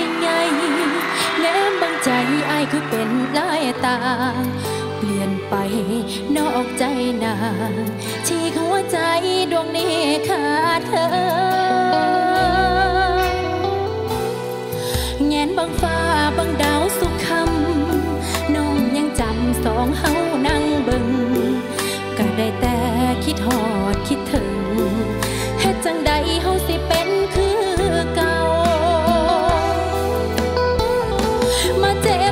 ยังไงแนมบางใจอายคือเป็นลายตา เปลี่ยนไปนอกใจนางที่หัวใจดวงนี้ขาดเธอแงนบางฟ้าบางดาวสุขคำน้องยังจำสองเฮานั่งเบิ่ง มา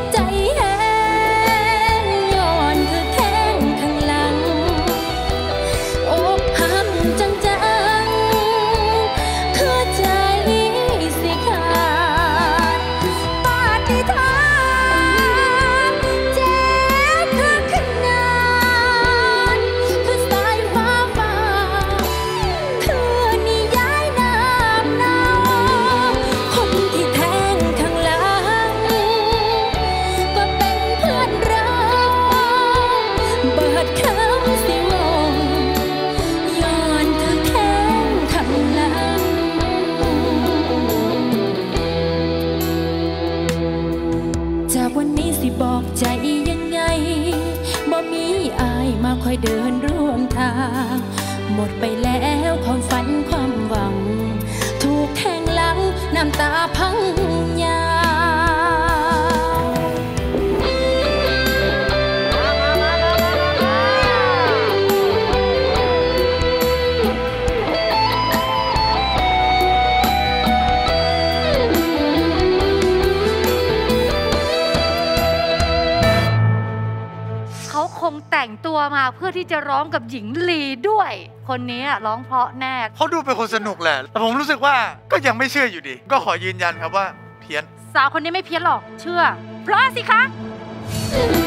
ค่อยเดินร่วมทาง หมดไปแล้วความฝันความหวัง ถูกแทงหลังน้ำตาพัง งแต่งตัวมาเพื่อที่จะร้องกับหญิงลีด้วย คนนี้อะร้องเพราะแน่เขาดูเป็นคนสนุกแหละ แต่ผมรู้สึกว่าก็ยังไม่เชื่ออยู่ดี ก็ขอยืนยันครับว่าเพี้ยน สาวคนนี้ไม่เพี้ยนหรอก เชื่อ เพราะสิคะอื